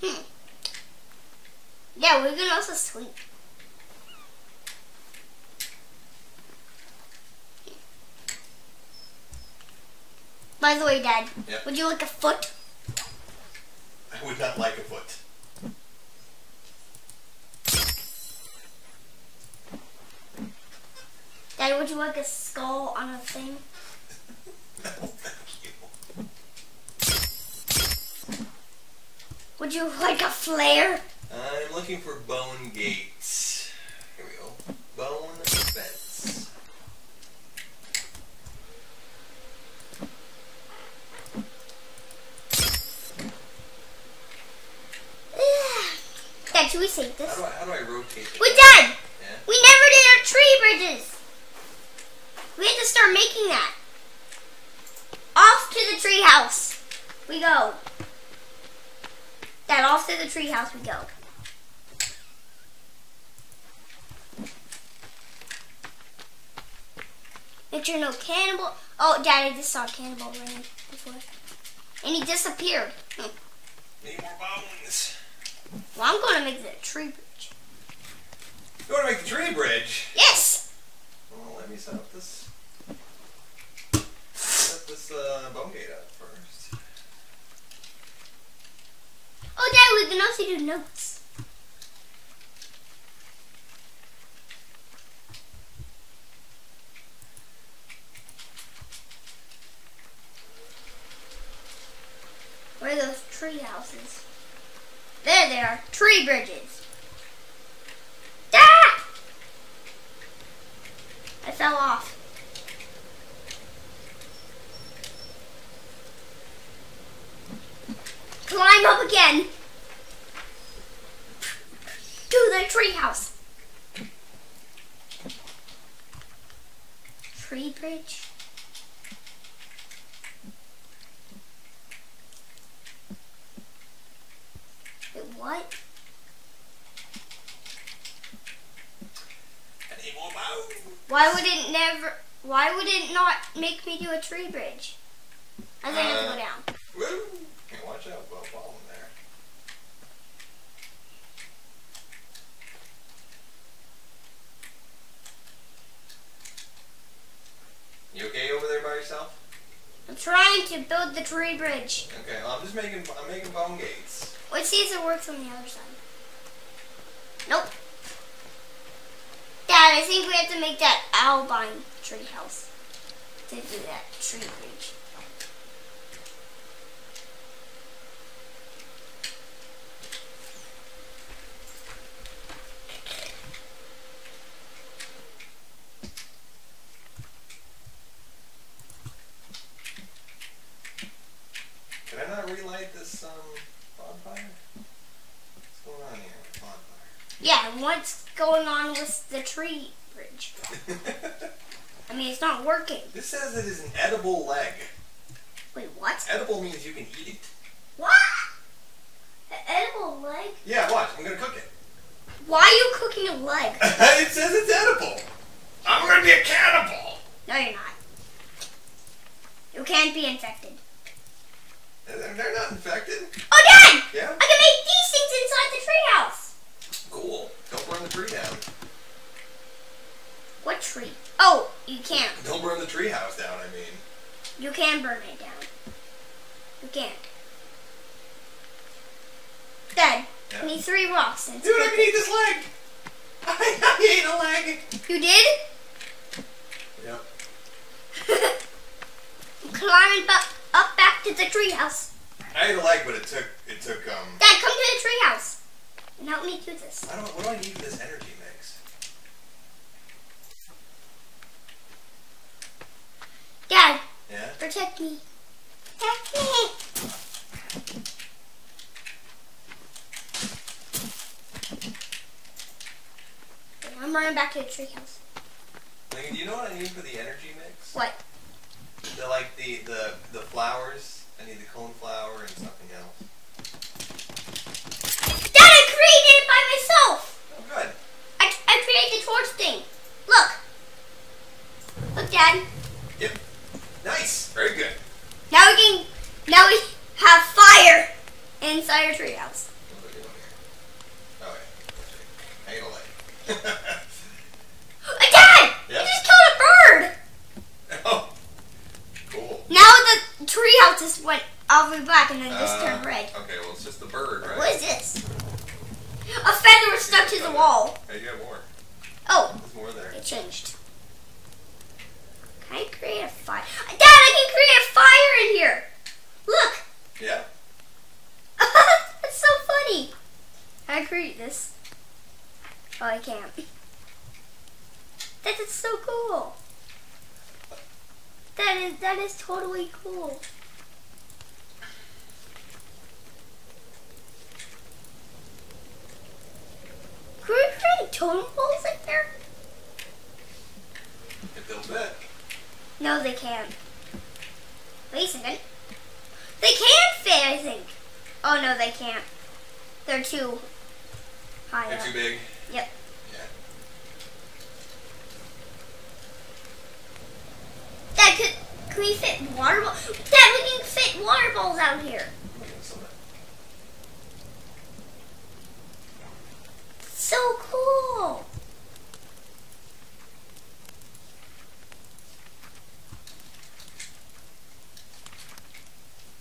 Hmm. Yeah, we can also sleep. By the way, Dad, Yeah. would you like a foot? I would not like a foot. You like a skull on a thing? No, thank you. Would you like a flare? I'm looking for bone gates. Here we go. Bone fence. Dad, should we save How this? do I how do I rotate We're done! Yeah. We never did our tree bridges! We have to start making that. Off to the tree house we go. Dad, off to the tree house we go. Make sure no cannibal. Oh, Dad, I just saw a cannibal running before. And he disappeared. Hmm. Need more bones. Well, I'm going to make the tree bridge. You want to make the tree bridge? Yes! Well, let me set up this. This uh, bone gate up first. Oh, Dad, we can also do notes. Where are those tree houses? There they are. Tree bridges. Ah! I fell off. Climb up again. To the tree house. Tree bridge. Wait, what? I need more bones. Why would it never? Why would it not make me do a tree bridge? I think I have to go Uh, down. Woo! Watch out, Bob. Fall in there. You okay over there by yourself? I'm trying to build the tree bridge. Okay, well, I'm just making I'm making bone gates. Let's see if it works on the other side. Nope. Dad, I think we have to make that albine tree house to do that tree bridge. Can I not relight this um bonfire? What's going on here with bonfire? Yeah, and what's going on with the tree bridge? I mean, it's not working. this says it is an edible leg. Wait, what? Edible means you can eat it. What? An edible leg? Yeah, watch. I'm gonna cook it. Why are you cooking a leg? it says it's edible. I'm gonna be a cannibal. No, you're not. You can't be infected. They're, they're not infected. Oh, Dad! Yeah. I can make these things inside the treehouse. Cool. Don't burn the tree down. What tree? Oh, you can't. Don't burn the tree house down. I mean. You can burn it down. You can't. Dad, Yeah. I need three rocks. And Dude, I can eat this leg. I, I ate a leg. You did? Yep. I'm climbing up, up back to the treehouse. I ate a leg, but it took it took um. Dad, come to the treehouse and help me do this. I don't. What do I need for this energy mix? Dad, Yeah. protect me. Protect me. I'm running back to the treehouse. Like, do you know what I need for the energy mix? What? The like the the the flowers. I need the cone flower and something else. Dad, I created it by myself. Oh, good. I, I created the torch thing. Look. Look Look, Dad. Yep. Nice. Very good. Now we can. Now we have fire inside our treehouse. What are we doing here? Oh, yeah. Hang a. Uh, Dad! Yeah? You just killed a bird. oh. Cool. Now the treehouse just went all the way black and then just Uh, turned red. Okay, well, it's just the bird, right? What is this? A feather was stuck to the wall. Hey, you got more. Oh, There's more there. it changed. Can I create a fire? Dad, I can create a fire in here. Look. Yeah. That's so funny. Can I create this? Oh, I can't. That is so cool. That is that is totally cool. Can we create totem poles in here? If they'll fit. No, they can't. Wait a second. They can fit, I think. Oh no, they can't. They're too high They're up. too big. Yep. Yeah. Dad, could, could we fit water balls? Dad, we can fit water balls out here. Look at some of So cool.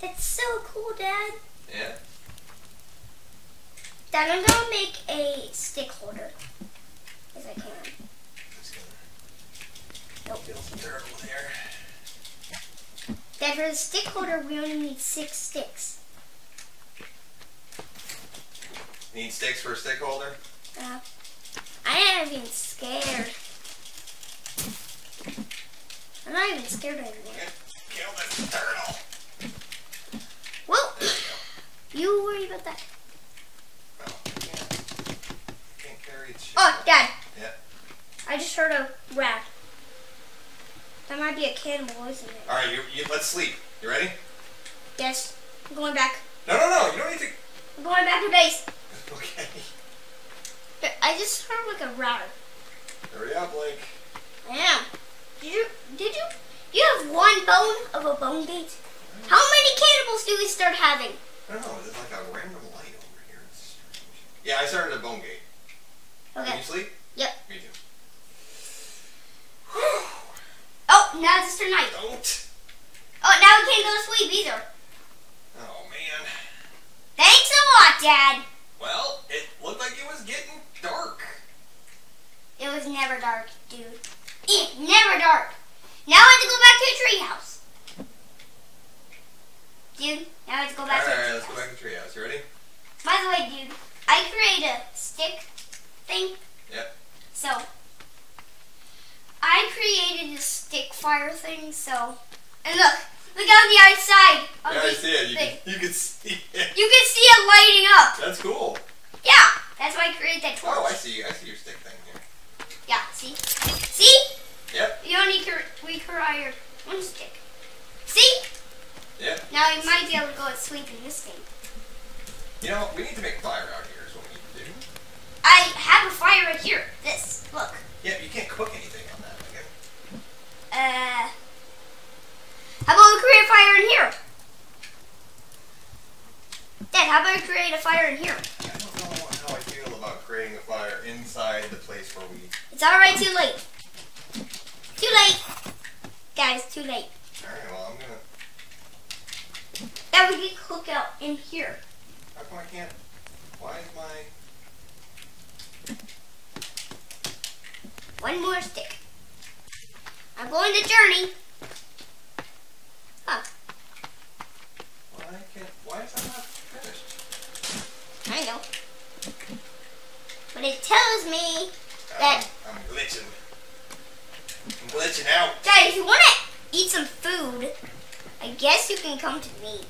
That's so cool, Dad. Yeah. Dad, I'm gonna make a stick holder. If I can. Nope. kill some dirt over there. Dad, for the stick holder, we only need six sticks. Need sticks for a stick holder? Yeah. I am even scared. I'm not even scared anymore. Kill this turtle. Well, There we go. You worry about that. Well, can't, can't carry its. Oh, Dad. Yeah. I just heard a rat. That might be a cannibal, isn't it? All right, you, you, let's sleep. You ready? Yes. I'm going back. No, no, no. You don't need to. I'm going back to base. Okay. I just heard like a rat. Hurry up, Link. I am. Did you? Did you? You have one bone of a bone gate. How many cannibals do we start having? I don't know. There's like a random light over here. It's strange. Yeah, I started at Bone Gate. Okay. Can you sleep? Yep. Me too. Oh, now it's just a night. Don't. Oh, now we can't go to sleep either. Oh man. Thanks a lot, Dad. Well, it looked like it was getting dark. It was never dark, dude. It never dark. Now I have to go back to the treehouse. Dude, now let's go All back to the right, let's go back to treehouse. You ready? By the way, dude, I created a stick thing. Yep. So, I created a stick fire thing, so. And look, look on the outside. Yeah, I see it. You can, you can see it. You can see it lighting up. That's cool. Yeah, that's why I created that torch. Oh, I see. I see your stick thing here. Yeah, see? See? Yep. You only we required one stick. See? Yep. Now we might be able to go and sleep in this thing. You know, we need to make fire out here. Is what we need to do. I have a fire right here. This. Look. Yeah, you can't cook anything on that. Okay. Uh. How about we create a fire in here? Dad, how about we create a fire in here? I don't know how I feel about creating a fire inside the place where we. It's alright, too late. Too late. Guys, too late. All right. Well, I'm gonna. That we can cook out in here. How come I can't? Why is my? One more stick. I'm going to journey. Huh. Why can't? Why is that not finished? I know. But it tells me that, I'm, I'm glitching. I'm glitching out. If you want to eat some food, I guess you can come to me.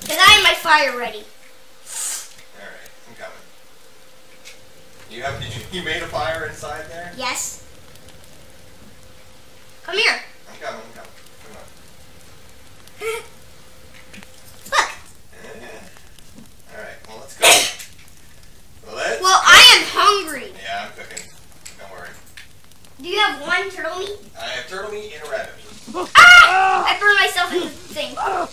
Because I have my fire ready. All right, I'm coming. You have? Did you? You made a fire inside there? Yes. Come here. I'm coming. I'm coming. Come on. Look. Yeah. All right. Well, let's go. Let's. Well, I am hungry. Yeah, I'm cooking. Don't worry. Do you have one turtle meat? meat? I have turtle meat and a rabbit meat. Ah! I burned myself in the thing. Ow.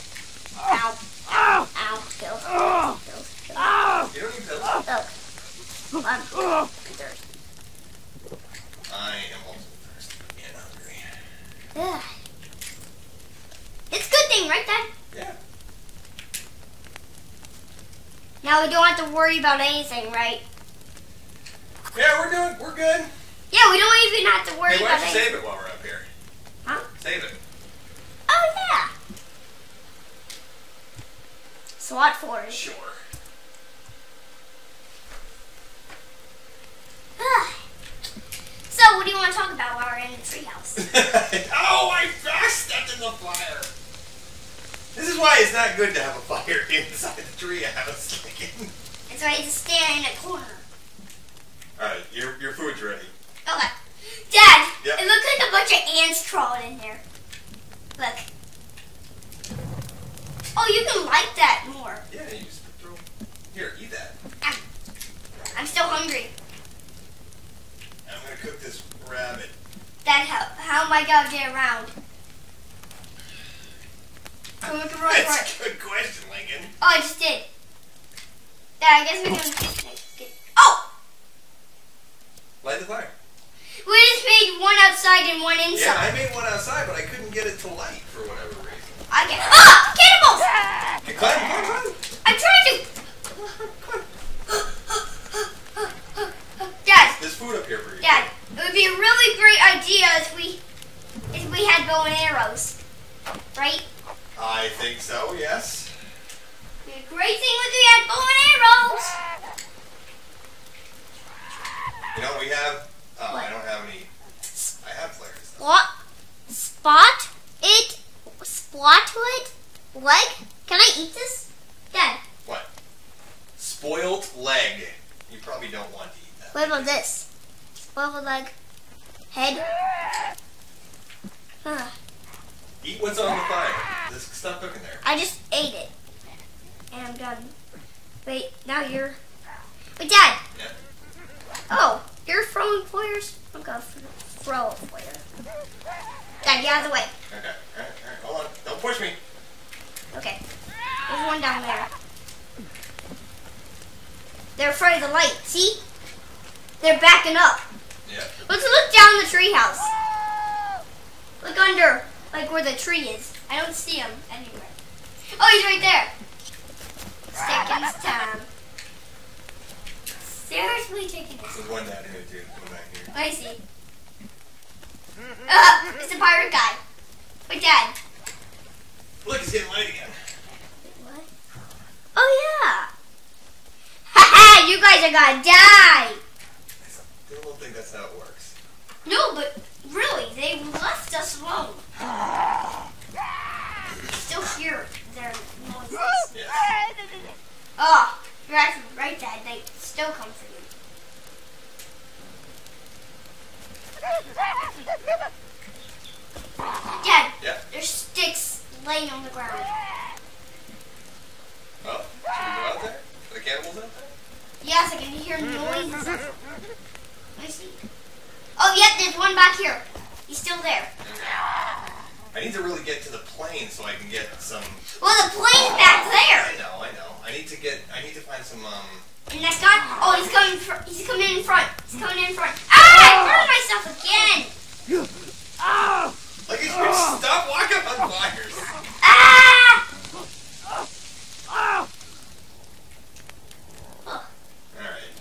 Ow. Ow. Pills. Pills. Pills. You don't need pills. Look. I'm thirsty. I am also thirsty and hungry. Ugh. It's a good thing, right, Dad? Yeah. Now we don't have to worry about anything, right? Yeah, we're doing. We're good. Yeah, we don't even have to worry Hey, why about don't anything. save it while we're up here? Huh? Save it. Oh, yeah. SWAT force. Sure. So, what do you want to talk about while we're in the treehouse? oh, I, I stepped in the fire. This is why it's not good to have a fire inside the treehouse. It's ready to stand in a corner. All right, your your food's ready. Okay. Dad, Yep. it looks like a bunch of ants crawling in there. Look. Oh, you can like that more. Yeah, you just throw. Here, eat that. I'm still hungry. I'm gonna cook this rabbit. Dad, how, how am I going to get around? On, come on. That's a good question, Lincoln. Oh, I just did. Dad, I guess we can get, get... Oh! Light the fire. We just made one outside and one inside. Yeah. I made one outside, but I couldn't get it to light for whatever reason. I can... Ah! Cannibals! Hey, climb, climb, climb. I'm trying to... Dad, There's food up here for you. Dad, it would be a really great idea if we if we had bow and arrows, right? I think so. Yes. The great thing was we had bow and arrows. You know we have. Oh, What? I don't have any. I have flares. though. What? Spot it? Spot it? Leg? Can I eat this? Dad, What? Spoiled leg. You probably don't want to eat that. what about this? Spoiled leg. Head. Huh. Eat what's on the fire. Just stop cooking there. I just ate it. And I'm done. Wait, now you're... Wait, Dad. Yeah. Oh, you're throwing flares? I'm oh, gonna throw a flare. Dad, get out of the way. Okay. All right. Hold on. Don't push me. Okay. There's one down there. They're afraid of the light. See? They're backing up. Yeah. Let's look down the treehouse. Look under, like where the tree is. I don't see him anywhere. Oh, he's right there. Taking his time. Seriously taking his There's one down here too. One back here. I see. Uh, it's a pirate guy. Wait, Dad. Look, it's getting light again. What? Oh, yeah. Haha, you guys are gonna die. I don't think that's how it works. No, but really, they left us alone. Still hear their noises. Yes. Oh, you're actually right, Dad. They still come for you. Dad, Yeah. there's sticks laying on the ground. Well, should we go out there? Are the cannibals out there? Yes, I can hear noises. Let me see. Oh, yep, there's one back here. He's still there. I need to really get to the plane so I can get some. Well, the plane's back there. I know, I know. I need to get. I need to find some. Um. And that guy, oh, he's coming. He's coming in front. He's coming in front. Ah! I burned myself again. Ah! Like, you stop walking on fires. Ah! Ah! All right.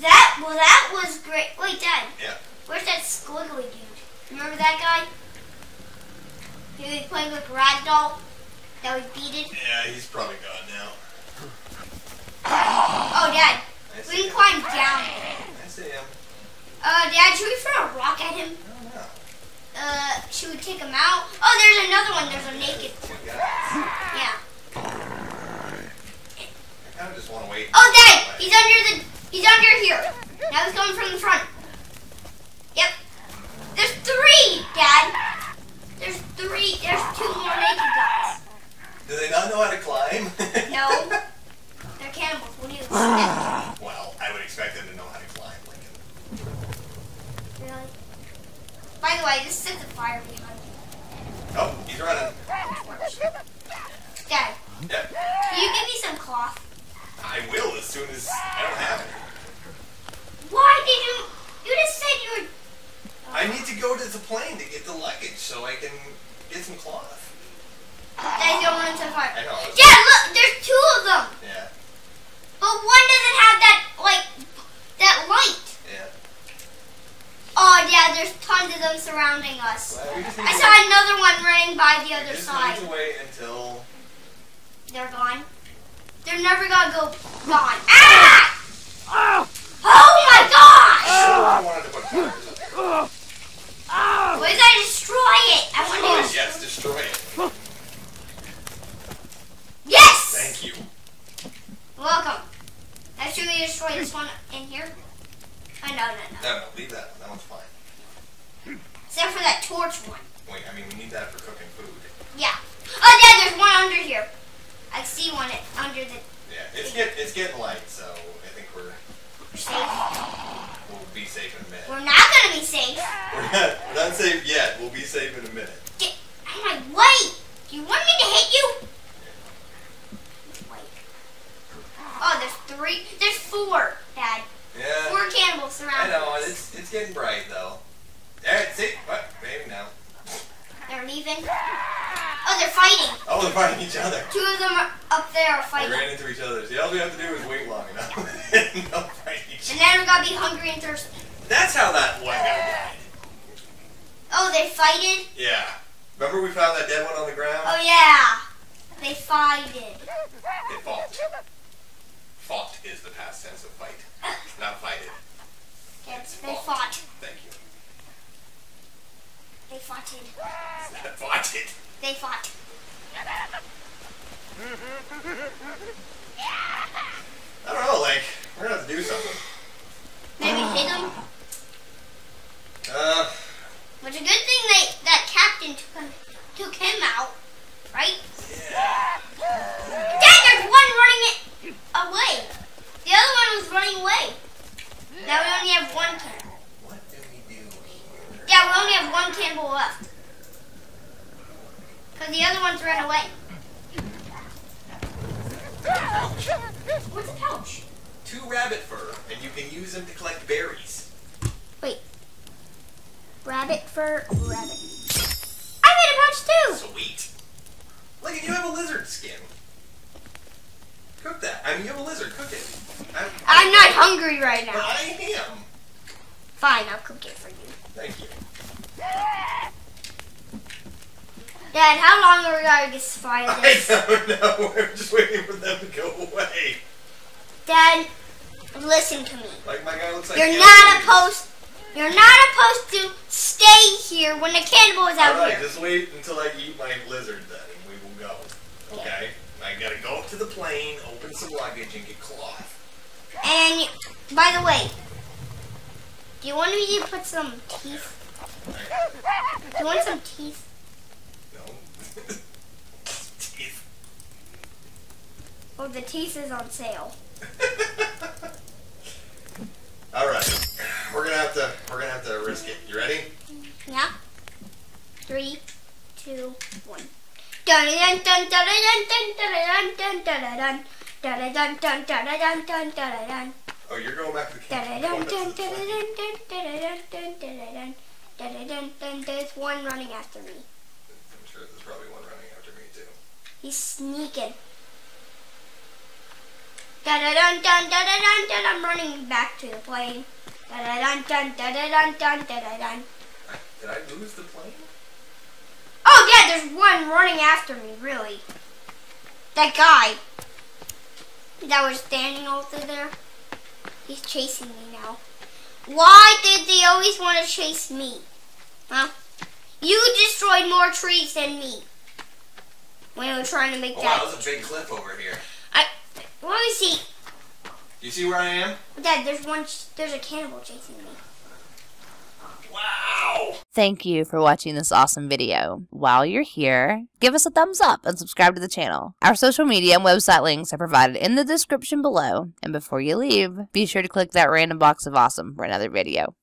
That well, that was great. Wait, Dad. Yeah. Where's that squiggly dude? Remember that guy? He was playing with Ragdoll. That we beat it. Yeah, he's probably gone now. Oh, Dad. I We climb down. I see him. Uh, Dad, should we throw a rock at him? I don't know. Uh, should we take him out? Oh, there's another one. There's a naked. Guys. Yeah. I kind of just want to wait. Oh, Dad, he's under the. He's under here. Now he's coming from the front. Yep. There's three, Dad. There's three. There's two more naked guys. Do they not know how to climb? No. They're cannibals. What do you expect? well, I would expect them to know how to climb, Lincoln. Really? By the way, this is the fire behind you. Oh, he's running. Dad, Yep. can you give me some cloth? I will as soon as I don't have it. Why did you? You just said you were. I need to go to the plane to get the luggage so I can get some cloth. Dad, don't run to fire. I know. Dad, look, there's two of them, Yeah. but one doesn't have that like that light. Yeah. Oh, yeah, there's tons of them surrounding us. Well, we just need I saw another one running by the other just side. need to wait until. They're gone. They're never gonna go gone. Ah! Oh my gosh! I wanted to put fires up here. What did I destroy it? I want Oh, to. yes, destroy it. Yes! Thank you. Welcome. Now should we destroy this one in here? Oh, no, no, no. No, no, leave that one. That one's fine. Except for that torch one. Wait, I mean, we need that for cooking food. Yeah. Oh, yeah, there's one under here. I see one at- under the Yeah, it's get it's getting light, so I think we're safe. we'll be safe in a minute. We're not gonna be safe. We're not, we're not safe yet. We'll be safe in a minute. Get out of my way. Do you want me to hit you? Wait. Oh, there's three. There's four, Dad. Yeah. Four cannibals I surrounding know, us. it's it's getting bright though. Alright, see what? Maybe now. They're leaving. Oh, they're fighting. Fighting each other. Two of them are up there are They ran into each other. See, all we have to do is wait long enough. and they'll fight each And then we gotta be hungry and thirsty. That's how that one guy died. Oh, they fighted? Yeah. Remember we found that dead one on the ground? Oh, yeah. They fighted. They fought. Fought is the past tense of fight. Not fighted. Yes, they fought. Thank you. They fought it. Fought it. They fought. I don't know, like, we're gonna have to do something. Maybe hit them. Uh, Which a good thing that, that captain took him, took him out, right? yeah. Dad, there's one running it away. The other one was running away. Now we only have one cannibal. What do we do here? Yeah, we only have one cannibal left. Because the other ones ran away. What's a pouch? Two rabbit fur, and you can use them to collect berries. Wait. Rabbit fur, rabbit. I made a pouch too! Sweet. Look, and you have a lizard skin. Cook that. I mean, you have a lizard. Cook it. I'm, I'm not hungry right But now. I am. Fine, I'll cook it for you. Thank you. Dad, how long are we get fry I this? don't know. We're just waiting for them to go away. Dad, listen to me. Like my guy looks like. You're not supposed. You're not supposed to stay here when the cannibal is out All right, here. just wait until I eat my lizard then, and we will go. Okay? I gotta go up to the plane, open some luggage, and get cloth. And by the way, do you want me to put some teeth? Do you want some teeth? No. Teeth. Oh, the teeth is on sale. All right, we're gonna have to we're gonna have to risk it. You ready? Yeah. Three, two, one. Dun dun dun dun dun dun dun dun dun dun dun dun dun dun dun dun dun dun. Oh, you're going back to the Dun dun dun dun dun dun dun dun dun dun dun dun dun. There's one running after me. I'm sure there's probably one running after me too. He's sneaking. Da da dun dun da da dun dun. I'm running back to the plane. Da da dun dun da da dun dun da da dun. Did I lose the plane? Oh yeah, there's one running after me. Really, that guy that was standing over there. He's chasing me now. Why did they always want to chase me? Huh? You destroyed more trees than me. When we were trying to make oh, that. Wow, that was a big cliff over here. I, let me see. You see where I am? Dad, there's one. There's a cannibal chasing me. Wow! Thank you for watching this awesome video. While you're here, give us a thumbs up and subscribe to the channel. Our social media and website links are provided in the description below. And before you leave, be sure to click that random box of awesome for another video.